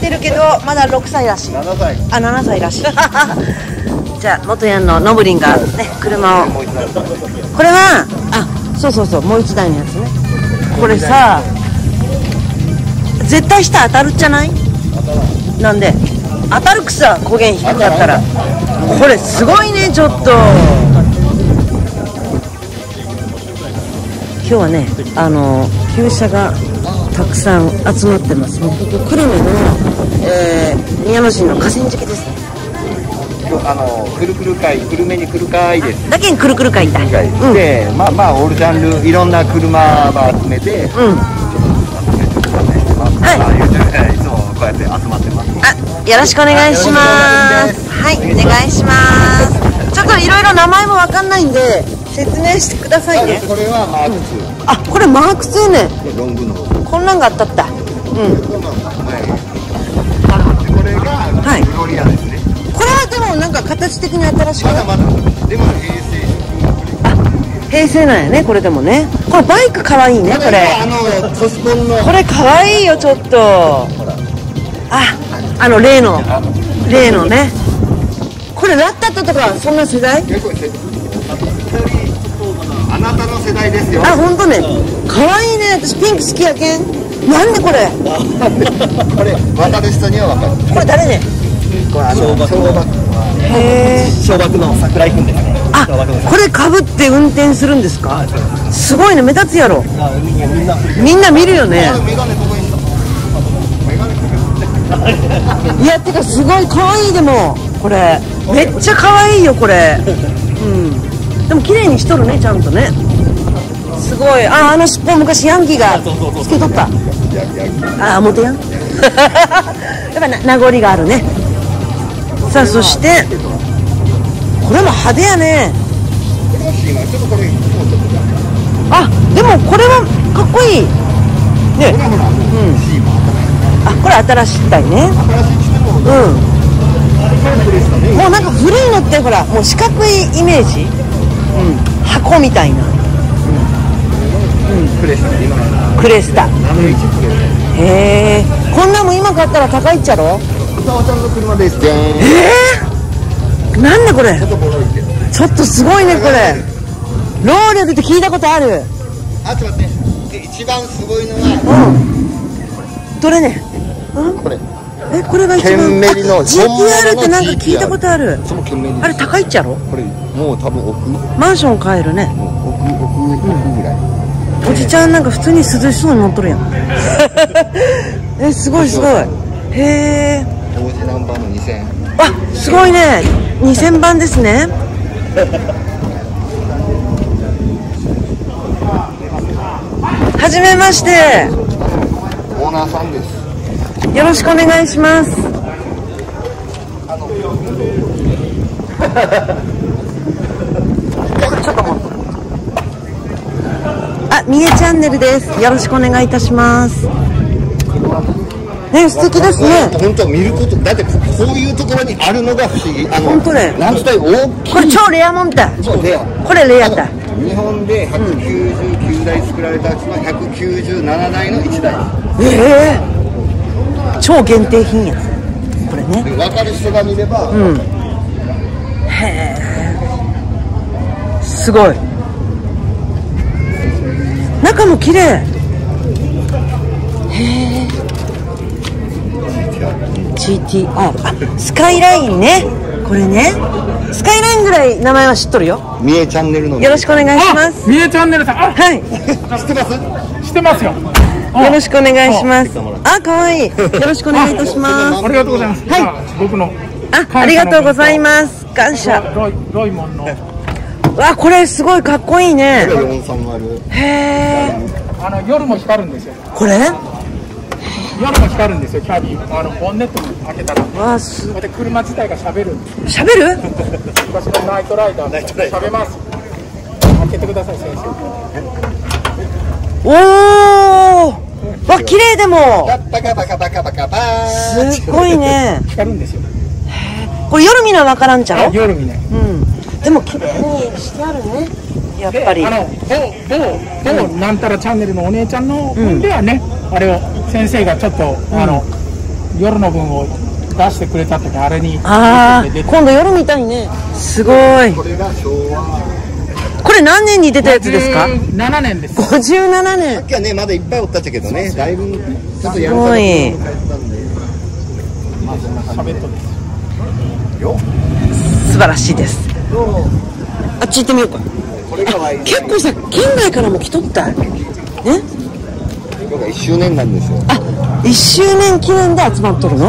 けてるけどまだ6歳らしい。7歳。あ7歳らしい。じゃあ元ヤンのノブリンがね車を。これはあそうそうそうもう一台のやつね。これさ絶対下当たるじゃない？なんで当たるくさ焦げん低かったら。これすごいねちょっと。今日はねあの旧車がたくさん集まってますね。ここ久留米の、えー宮野市の河川敷です。ねあのくるくる会くるめにくる会です。だけにくるくるかいた会。うん。でまあまあオールジャンルいろんな車ば集めてうん。はい、あ YouTube でいつもこうやって集まってます。あ、よろしくお願いします。はい、お願いします。ちょっといろいろ名前もわかんないんで、説明してくださいね。これはマークあ、これマーク2ね。2ロングの。こんなんがあったった。うん。でもなんか形的に新しくまだまだでも平成平成なんやね、これでもね。これバイクかわいいね、これ。あのコンのこれかわいいよ、ちょっと。あ、あの例の、例のね。これラッタッタとか、そんな世代？あなたの世代ですよあ、ほんとね。かわいいね。私ピンク好きやけん。なんでこれ？これ渡る人には分かるこれ誰ね？これあの小学。小学の桜井くんですねあ、これかぶって運転するんですか？すごいね、目立つやろ。みんなみんな見るよね。いや、てかすごい可愛いでも、これ。めっちゃ可愛いよ、これ。うん。でも綺麗にしとるね、ちゃんとね。すごい。あ、あの尻尾昔ヤンキーがつけとった。あ、モテヤン？やっぱな名残があるね。さあ、そして、これも派手やね。あ、でもこれはかっこいい。ね。うシーマーあ、これ新しいったいね。うん。もうなんか古いのってほらもう四角いイメージ、うん、箱みたいなプレスだね今のクレスタナノイチプレスタへえこんなんも今買ったら高いっちゃろ？歌わちゃんの車です。えー、なんでこれ？ちょっとすごいねこれ。ローレルって聞いたことある。あちょっと待って。で一番すごいのは。うん。どれね？これ。えこれが一ケ番ンメリのあ GTR ってなんか聞いたことある。そのケンメリあれ高いっちゃろ？これもう多分奥。マンション買えるね。奥奥奥ぐらい。おじちゃんなんか普通に涼しそうに乗っとるやん。えすごいすごい。へえ当時ナンバーの2000あすごいね。2000番ですね。はじめまして。オーナーさんです。よろしくお願いします。あ、みえチャンネルです。よろしくお願いいたします。ね、素敵ですね。本当見ることだってここういうところにあるのが不思議あの本当ねなんつったら大きいこれ超レアもんだ。そうでこれレアだ。日本で199台作られたうちの197台の1台ええ超限定品や。これね。で分かる人が見れば、へえ。すごい。中も綺麗。へえ。GTR あスカイラインね。これね。スカイラインぐらい名前は知っとるよ。三重チャンネルの。よろしくお願いします。みえチャンネルさん、あ、はい。よ知ってます？してますよ。ろしくお願いします。あ可愛いよろしくお願いいたします。ありがとうございます。はい。僕のあありがとうございます。感謝。ロイロイモンの。わこれすごいかっこいいね。430へえあの夜も光るんですよ。これ？夜も光るんですよ。キャビンあのボンネット開けたら。わすこれで車自体が喋るんです。喋る？昔のナイトライダー。喋ます。開けてください先生。おおわ綺麗でもバカバカバカバカバーすっごいね光るんですよ。これ夜見なわからんちゃう？夜見ね。うんでも綺麗にしてあるねやっぱりあの某某某なんたらチャンネルのお姉ちゃんの分ではね、あれを先生がちょっと、あの夜の分を出してくれた時あれにああ今度夜みたいね。すごい。これが昭和これ何年に出たやつですか？7年です。57さ年。っきはねまだいっぱいおったっちゃけどねだいぶちょっとやるすごい帰ったんで喋っとるよ。素晴らしいです。あっち行ってみようか。結構さ県外からも来とった。ね今日が1周年なんですよ。あ1周年記念で集まっとるの？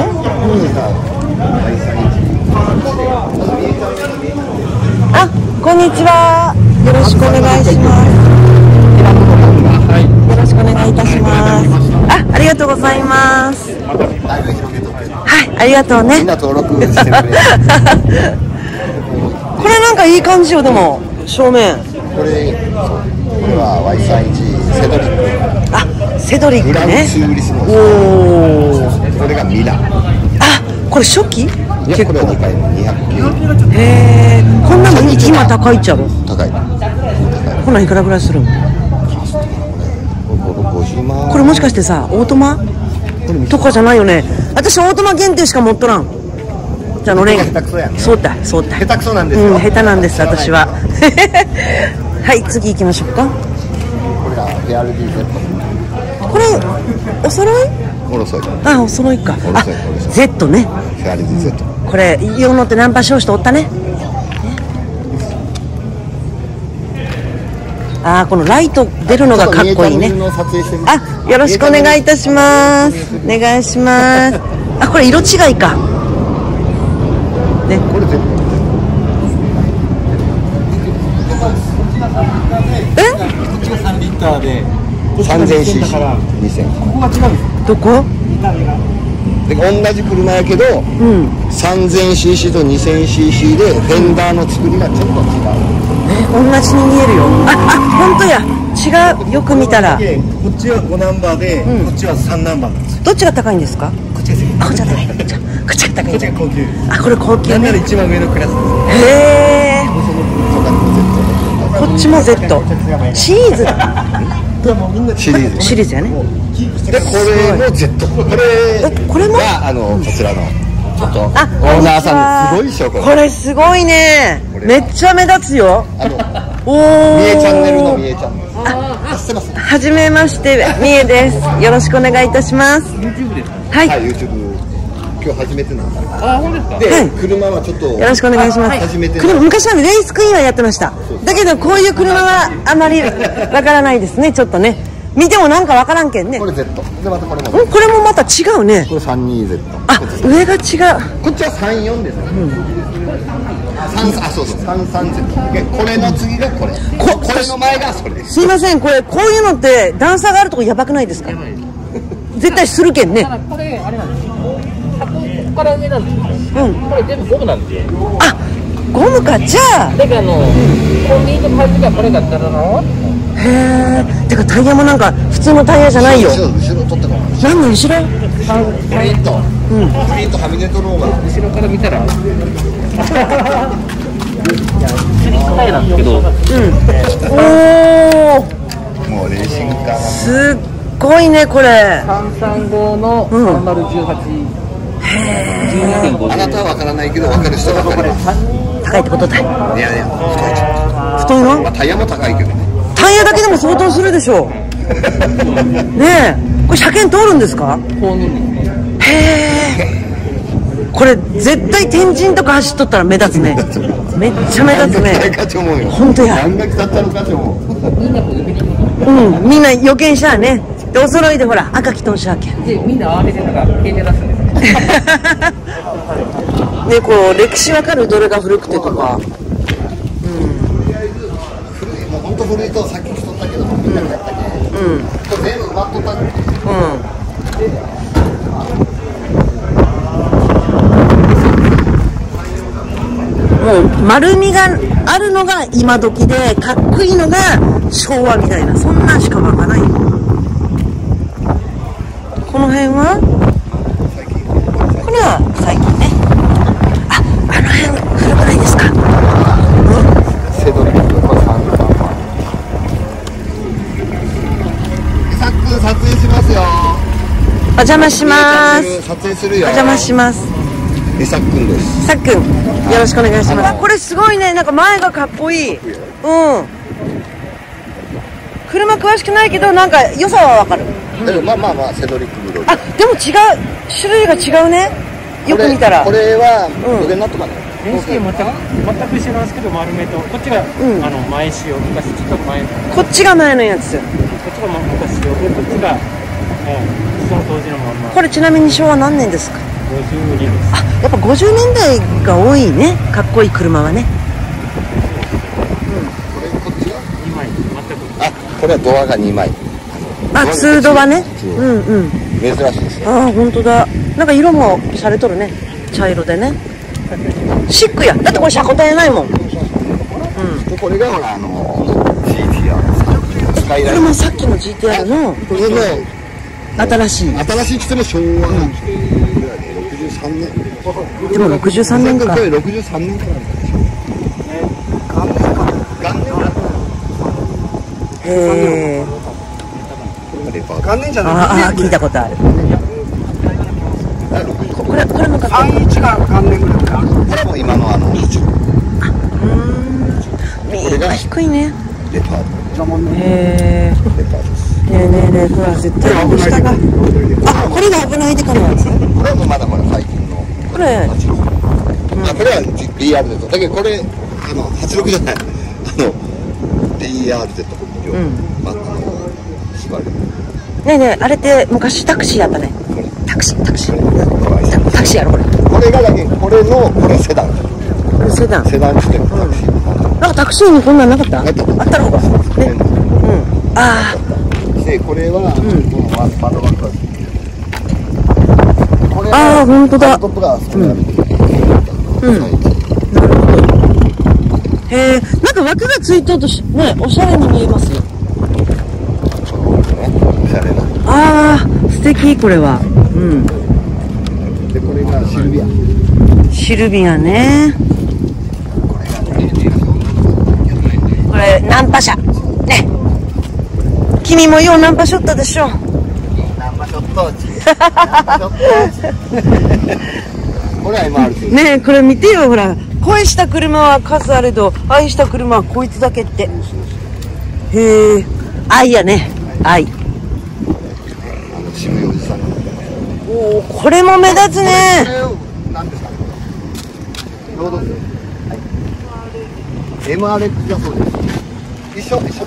あこんにちは。よろしくお願いします。よろしくお願いいたします。あありがとうございます。はいありがとうね。みんな登録してくれ これなんかいい感じよでも正面これこれは Y31 セドリック。あセドリッグランクね。おおこれがミラあこれ初期？いやこれは2回の209へえこんなの今高いっちゃろ高い。こんなんいくらぐらいするんこれ50万これもしかしてさオートマ？とかじゃないよね私オートマ限定しか持っとらん？じゃあ乗れん下手くそやね。そうだそうだ。下手くそなんですよ。うん下手なんです私ははい次行きましょうか。これが PRDZ これお揃い？おろそいあお揃いか。おろあそいい Z ね。PRDZ これ用のってナンパしようしておったね。あーこのライト出るのがかっこいいね。あよろしくお願いいたします。お願いします。あこれ色違いか。ね。これターで 3000cc から2000ここが違うんですどこ？で同じ車やけど、うん、3000cc と 2000cc でフェンダーの作りがちょっと違う。え同じに見えるよ。ああ本当や。違う？よく見たら。でこっちは5ナンバーで、こっちは3ナンバーなんですよ。どっちが高いんですか？こっちが先あこっちが高いこっちが高いこっちが高級。あこれ高級。なんならね一番上のクラスです。へえこっちも Z シリーズ。シリーズ。シリーズやね。でこれも Z これえこれも？があのこちらの。ちょっとオあーナーさんですごいでしょこれこれすごいね。めっちゃ目立つよ。おおみえチャンネルのみえチャンネル。あ知ってます。はじめましてみえです。よろしくお願いいたします。はい、はい YouTube 今日初めてなんですあ本当ですか？で、はい車はちょっとよろしくお願いします。初めての車昔はねレースクイーンはやってました。だけどこういう車はあまりわからないですね。ちょっとね。見てもなんかわからんけんね。んこれ Z でまたこれもこれもまた違うね。これ 32Z あ上が違う。こっちは34ですね、三あそうそう33でこれの次がこれここれの前がそれですすいませんこれこういうのって段差があるとこやばくないですか？絶対するけんね。ただこれあれなんですここから上なんですようん。これ全部ゴムなんであゴムかじゃあ。だからあのコンビニと買う時はこれだったらのへえ。てかタイヤもなんか普通のタイヤじゃないよ。後ろ後ろ取ってなんの後ろ？プリント、プリントはみ出とろうが後ろから見たら タイなんですけどおお。もうレーシングカーすっごいねこれ。335のうん3018 12.5あなたは分からないけど分かる人は分かります。高いってことだ。よ。いやいや太いちょっ太い。のと、ま？あ、タイヤも高いけどね。タイヤだけでも相当するでしょう。ねえ。これ車検通るんですか？へえこれ絶対天神とか走っとったら目立つね。めっちゃ目立つ何ね本当や。何が来たったのかと思う。みんなこうん。みんな予見しゃあね。でお揃いでほら赤着とんしゃあけん。でみんな慌ててなんか携帯出すんですよ ねこう歴史わかるどれが古くてとか。古いもう本当古いとさっき来とったけどみん。なやったけど、うん。全部埋まっとったん。でもう丸みがあるのが今時でかっこいいのが昭和みたいなそんなんしかわかない。この辺は？これは最近ね。ああの辺古くないですか？セドリックこれ3番さっくん撮影しますよ。あ邪魔します。撮影するよ。お邪魔します。えさっくんです。さっくんよろしくお願いします。あこれすごいね。なんか前がかっこいい。うん。車詳しくないけどなんか良さはわかる。でもまあまあまあセドリックブローあでも違う。種類が違うねよく見たら。これはうん。どれになったかな電子系全く全く一緒なんですけど丸めとこっちが、ん。あの前仕様昔ちょっと前ここっちが前のやつ。っちがま昔仕様でこっちが、えー、その当時のまんま。これちなみに昭和何年ですか？52です。やっぱ50年代が多いねかっこいい車はね。これこっちは？2枚全く。あこれはドアが2枚。あツードはね。ううんうん。珍しいですね。ああ本当だなんか色も洒落とるね。茶色でね。シックや。だってこれ車庫体ないもん。こでこれがほらあの GTR スカイラインれもさっきの GTR のこれね新しい。新しいくても昭和ぐらいで63年。でも63年か。これ63年からへえレパー元年じゃないああ聞いたことあるここれこれもかっこいい31がぐらいかこれも今のあのみんな低いね。レパーへえレパーです。ねえねえねえこれは絶対下があこれが危ないでかのやつこれはもうまだまだ最近の。これ。あこれは BRZ だけどこれあの86じゃない。あの BRZ うん。まああの縛るねえねえあれって昔タクシーやったねタクシータクシー。タクシーやろこれ。これがだけこれのこれセダン。これセダン。セダンしてるタクシーなんかタクシーにこんなんなかった？ああったったろうか。ねうん。あでこれは、この窓枠がこれああー本当だ。トップがそこにあるうん。あへえなんか枠がついてるとしねおしゃれに見えますよ。ああ素敵これはうん。でこれがシルビア。シルビアね。これナンパ車。ね。君もようナンパしょったでしょ。ナンパショットこれは MR2 ねえこれ見てよ。ほら恋した車は数あれど愛した車はこいつだけって。へえ。愛やね。愛あの渋いおじさんおおこれも目立つね。これを何ですかロードですはい MRX だそうです。一緒一緒。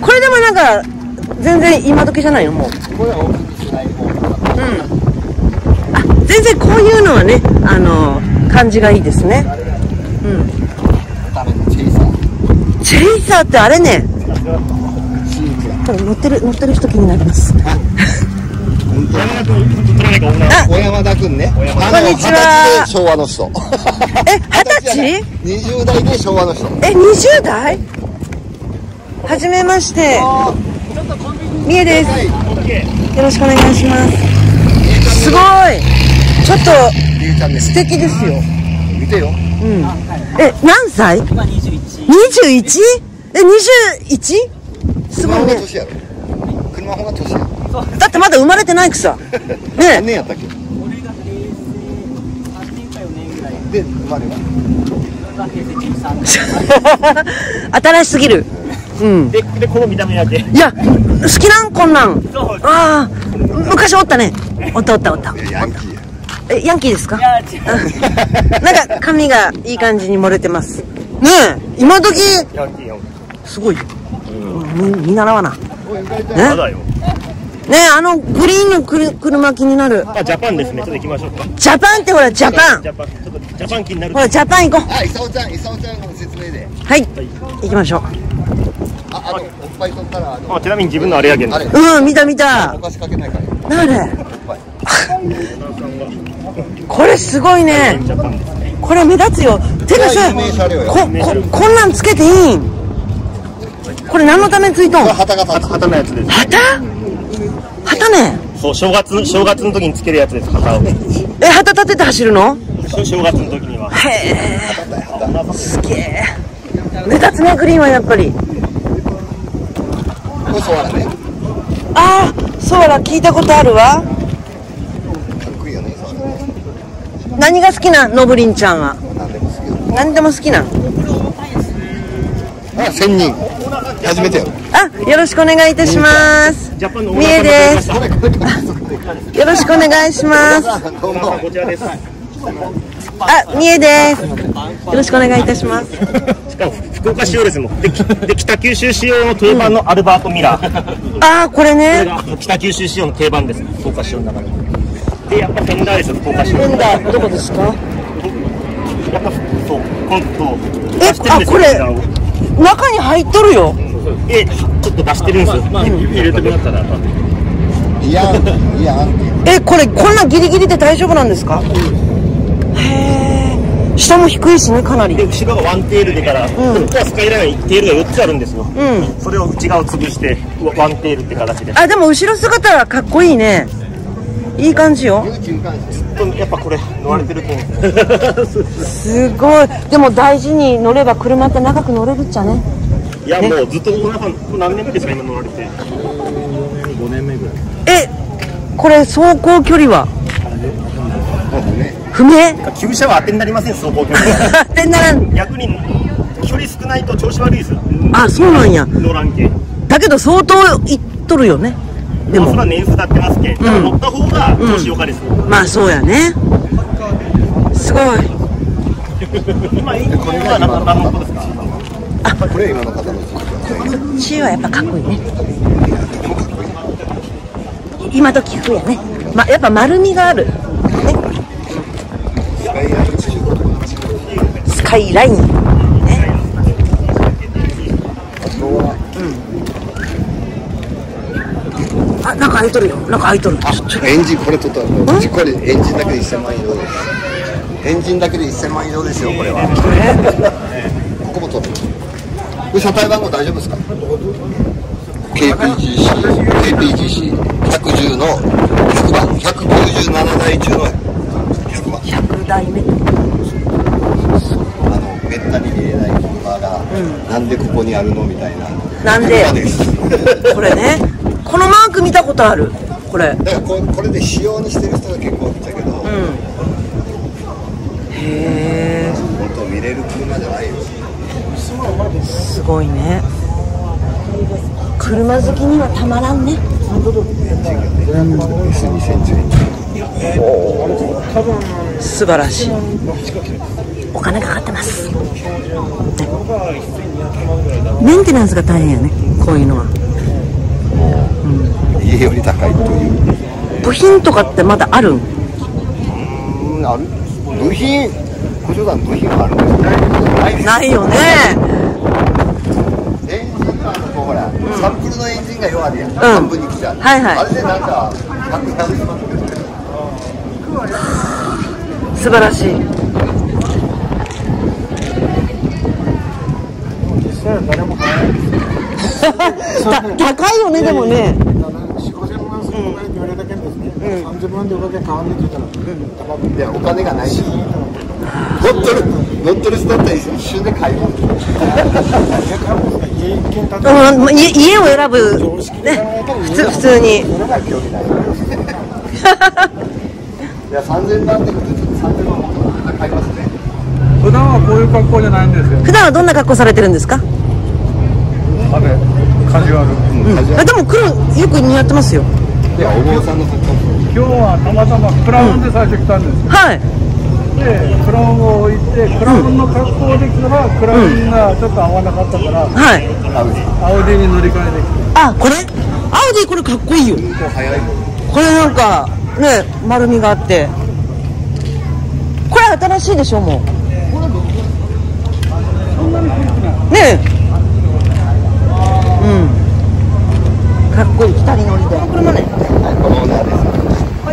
これでもなんか全然今時じゃないよもう。これは大きくしない方。あ全然こういうのはねあの感じがいいですね。ためのチェイサー。チェイサーってあれね。乗ってる乗ってる人気になります 小山田君ね。こんにちはで昭和の人。え二十歳？二十代で昭和の人。え20代？はじめましてみえですよろしくお願いしますすごいちょっと素。敵ですよ見てよ。え何歳？今 21?21? え 21? すごいね車が年。だってまだ生まれてないくさ。何ね年やったっけ？で、生まれは？新しすぎる。うん。ででこの見た目やけ。いや好きなんこんなん。ああ昔おったね。おったおったおった。ヤンキーや。えヤンキーですか？う。ん。なんか髪がいい感じに盛れてます。ねえ今時。ヤンキーよすごい。よ、み見習わな。ね？まだよねえあのグリーンのくる車気になる。あジャパンですね。ちょっと行きましょうか。ジャパンってほらジャパン。ジャパン。ちょっとジャパン気になる。ほらジャパン行こあ、伊佐ちゃん、ちゃんの説明で。うはい。行きましょあ、あの、おっぱい取ったら、あちなみに自分のあれやけん。あれ、ううん見た見た。お菓子かけないから。れおっぱい。これすごいね。これ目立つよ。てかさこここんなんつけていいん？これ何のためについとん？旗のやつです。旗？旗ね。そう正月正月の時につけるやつです旗を。え旗立てて走るの？正正月の時には。へえ。すげえ。目立つねグリーンはやっぱり。これそうだね。ああそうだ聞いたことあるわ。何が好きなん？のぶりんちゃんは。何でも好きよ。何でも好きなん？あ千人。初めてよあよろしくお願いいたします。みえです。よろしくお願いします。あみえです。よろしくお願いいたします。しかも福岡仕様ですもん。できで北九州仕様の定番のアルバート・ミラー、こああこれれねが北九州仕様の定番です。福岡仕様の中で。でやっぱフェンダーですよ福岡仕様フェンダーどこですか？やっぱそう。えあこれ中に入っとるよえちょっと出してるんですよ、入れてもらったら。いやいやえこれこんなギリギリで大丈夫なんですか？へえ下も低いしねかなり。で後ろがワンテールでから、ここはスカイラインテールが4つあるんですよ、うん。それを内側を潰してワンテールって形で。あでも後ろ姿はかっこいいね。いい感じよ。やっぱこれ乗られてるとすごい。でも大事に乗れば車って長く乗れるっちゃねいやもうずっとさん何年目ですか今乗られて。えこれ走行距離は？不明旧車は当てになりません走行距離っ てならん。逆に距離少ないと調子悪いです。よあそうなんや。乗らんけ。だけど相当いっとるよね。でも。まあそれは年数経ってますけん、乗った方が調子よかです、まあそうやね。すごい。今今はのことですかこれ今の方のこっちはやっぱかっこいいね。今時風やね、ま、やっぱ丸みがある、ね、スカイライン。ね。うん。あなんか開いとるよ。なんか開いとる。エンジンこれ取ったらうちこれエンジンだけで1000万以上ですエンジンだけで1000万以上ですよこれはここも取るこれ車体番号大丈夫ですか？KPGC KPGC110 の100番。197台中の100番。100台目。あのめったに見えない車が、なんでここにあるのみたいな。なんで？これね。このマーク見たことある。これ。だからここれで仕様にしてる人が結構いたけど、へえ本当見れる車じゃないよすごいね。車好きにはたまらんね。S2000 素晴らしい。お金かかってます、ね。メンテナンスが大変やね。こういうのは。家より高いという。部品とかってまだあるん？うんある。部品補助団部品はあるんですよ。ないですないよね。エンジンがこうほら、サンプルのエンジンが弱いやん、半分に来ちゃう、はいはい。あれでなんか100万素晴らしい。た 高いよねでもね。30万でおかげ変わんねって言ったら、いやお金がない。し乗っとる。乗っとる人だったら一瞬で買いますうん家家を選ぶね普通普通に。い いや3000万で3000万も買いますね。普段はこういう格好じゃないんですよ。普段はどんな格好されてるんですか？あれ、カジュアル。あでも黒よく似合ってますよ。いやお坊さんの格好。今日はたまたまクラウンで最初来たんです。はい。で、クラウンを置いて、クラウンの格好できたら、クラウンがちょっと合わなかったから、はい。アウディに乗り換えてきて。あこれ？アウディこれかっこいいよ。結構早いこれなんかね丸みがあって。これ新しいでしょもう。ね。えうん。かっこいい。二人乗りで車ねこのオーナーですこ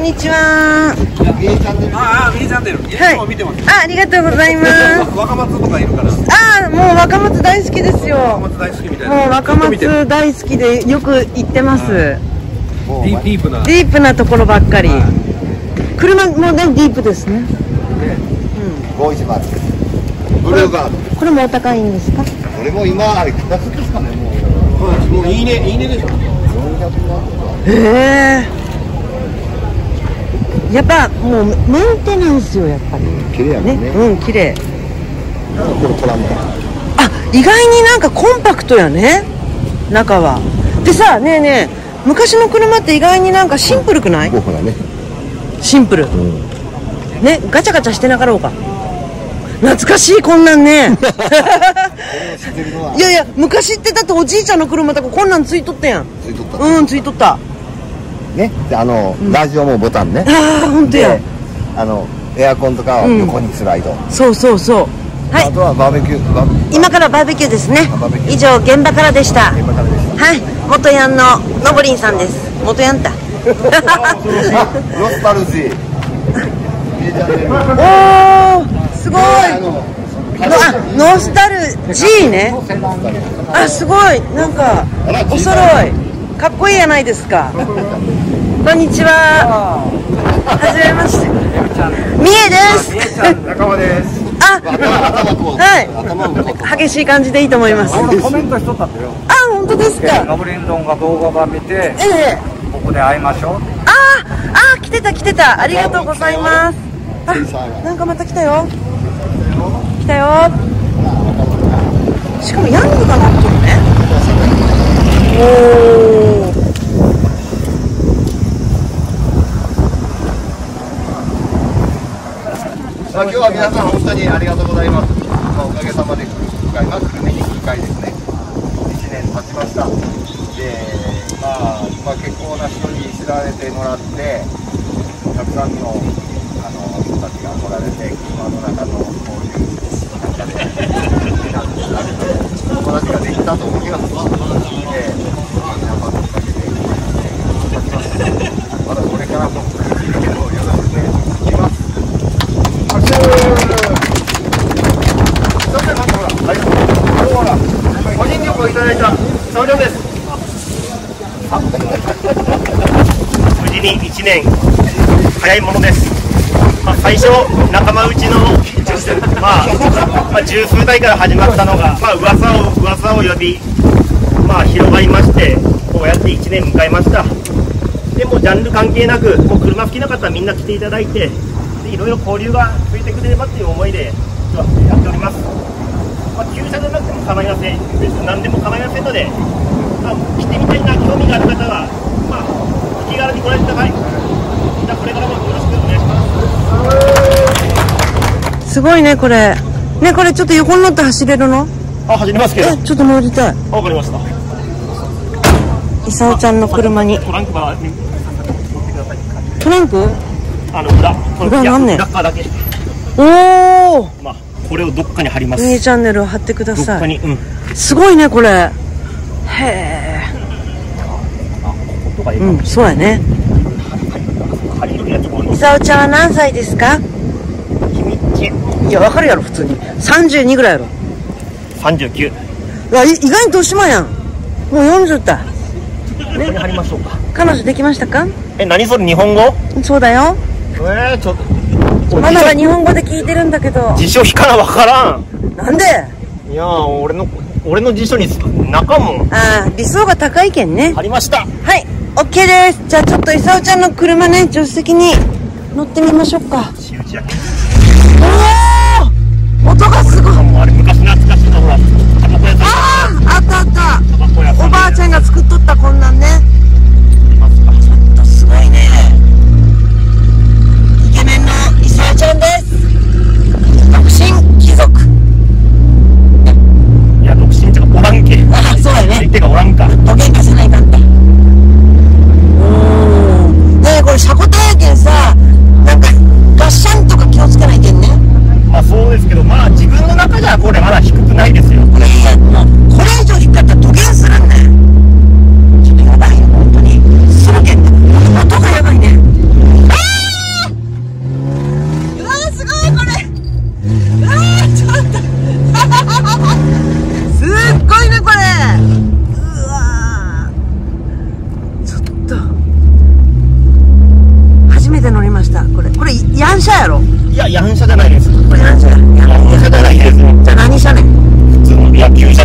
んにちは。ゲイチャンネルああ、ミニチャンネル。はい。見てます。あありがとうございます。若松とかいるから、ああもう若松大好きですよ。松大好きみたいもう若松大好きでよく行ってます。ディープな。ディープなところばっかり。車もねディープですね。510ブルーガード。これもお高いんですか？これも今あれかねもう。もういいね、いいねでしょ。400万とかへえやっぱもうメンテナンスよやっぱり。綺麗やもねんね。うん綺麗。これトランプあ意外になんかコンパクトやね。中は。でさねえねえ。昔の車って意外になんかシンプルくない？ゴーフだね。シンプル、ねガチャガチャしてなかろうか。懐かしいこんなんね。いやいや昔ってだっておじいちゃんの車とかこんなんついとったやん。ついとった。うんついとったね。であのラジオもボタンね。ああ本当や。であのエアコンとかは横にスライド。そうそうそう。はい。あとはバーベキューバ今からバーベキューですね。以上現場からでした。はい。元ヤンののぼりんさんです。元ヤンだ。ロスタルジー。おおすごい。ノスタルジーね。あすごい。なんかお揃い。かっこいいやないですかこんにちは。はじめまして。みえです。仲間です。あはい。激しい感じでいいと思います。俺コメントしとったんだよ。あ本当ですか？ノブリンドンが動画版見てええ。ここで会いましょう。あーあー来てた来てた。ありがとうございます。あなんかまた来たよ。来たよ。しかもヤングが乗ってるね。おおまあ、今日は皆さん本当にありがとうございます。まあ、おかげさまで、今回は久留米に2回ですね。1年経ちました。で、まあ、まあ、結構な人に知られてもらって、たくさんのあの人たちが来られて、車の中のこういう中で、友達ができたと思います。で、皆さんのおかげで、まだこれからも、久留米をよろしくお願いします。個人旅行いただいた総領です。無事に1年早いものです、まあ、最初仲間内の、まあまあ、十数代から始まったのが、まあ噂を噂を呼び、まあ、広がりましてこうやって1年迎えました。でもジャンル関係なくもう車好きな方はみんな来ていただいてでいろいろ交流が増えてくれればっていう思いでやっております、まあ、旧車じゃなくても構いません。別に何でも構いませんので、まあ、来てみたいな興味がある方は、にご覧くださいじゃあこれからもよろしくお願いしますすごいねこれ。ねこれちょっと横に乗って走れるの？あ走りますけど。えちょっと乗りたい。わかりました。いさおちゃんの車に。トランク？はトランクあの裏。こ裏なんねん。裏側だけ。おおまあこれをどっかに貼ります。いいチャンネルを貼ってくだどっさいかにうん。すごいねこれ。へえとかうんそうやね。貼れるやつもいさおちゃんは何歳ですか？いやわかるやろ普通に。32ぐらいやろ。39うわい意外に年前やん。もう40だここに貼りましょうか。彼女できましたか？え何それ日本語？そうだよ。えー、ちょっと。ママが日本語で聞いてるんだけど。辞書引かなわからん。なんで？いやー俺の俺の辞書に中も。ああ理想が高いけんね。貼りました。はい OK です。じゃあちょっといさおちゃんの車ね助手席に乗ってみましょうか。仕打ヤンシャやろいや、ヤンシャじゃないです。これヤンシャや。ヤンシャじゃないです。じゃあ何シャね。普通の野球シャ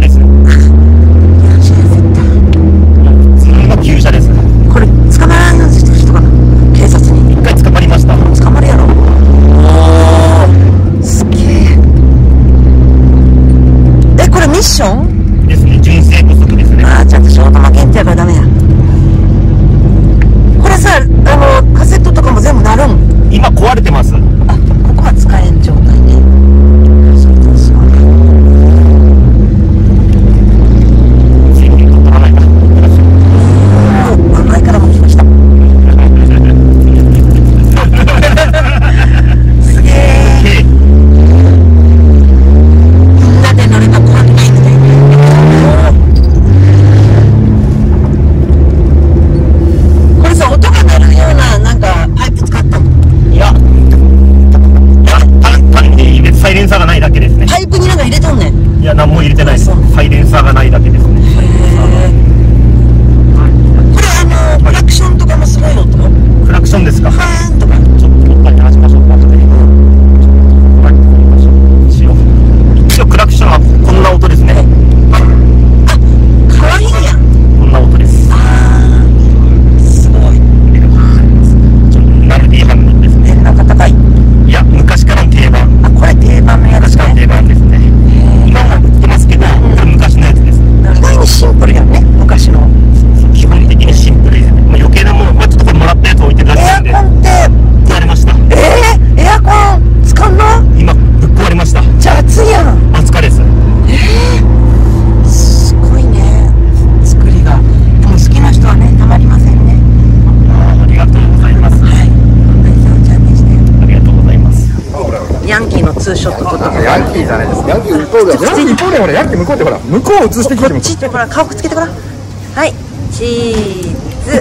キーじゃないです。ヤンキー向こうでヤンキーほらヤンキー向こうでほら向こうを映してきてもちってほら顔くっつけてごらんはいチー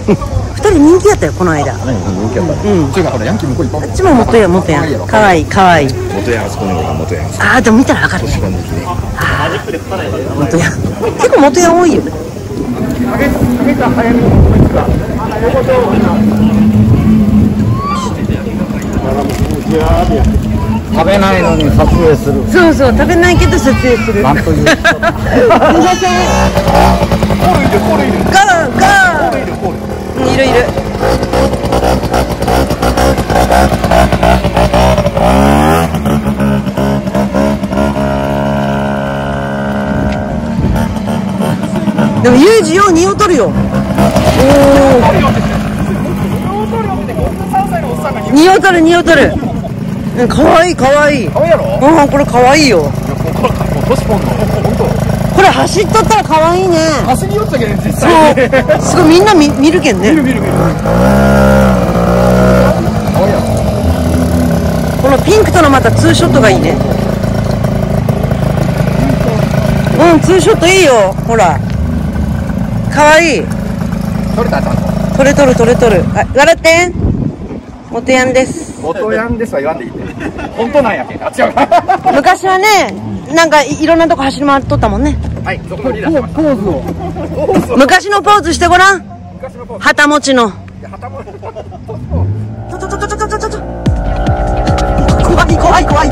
ズ二人人気やったよこの間それがほらヤンキー向こういっぱいあっちも元や元やかわいいかわいい元ヤンあそこにほら元ヤンああでも見たらわかるねあー元ヤン結構元ヤン多いよね食べないのに撮影する。そうそう食べないけど撮影する。なんというすいませんガーガーうんいるいるでもユージよう匂うとるよおお匂うとる匂うとるうんかわいいかわい。いかわいいやろ？うんこれかわいいよもう年ポンの本これ走っとったらかわいいね。当走り寄ったけど実そ際。にう。すごいみんな見見るけんね。見る見る見る。かわいいやろ。このピンクとのまたツーショットがいいね。うんツーショットいいよ。ほら。かわい。い撮れたちゃんと。撮れとる撮れとる。あ笑って。元ヤンです。元ヤンですは言わんでいい本当なんやけんあ違う 昔はねなんかいいろんなとこ走り回っとったもんね。はいそこのリーダーしました。ポーズを。昔のポーズしてごらん。昔のポーズ。旗持ちの。旗もちょちょちょちょちょちょちょ。怖い怖い怖い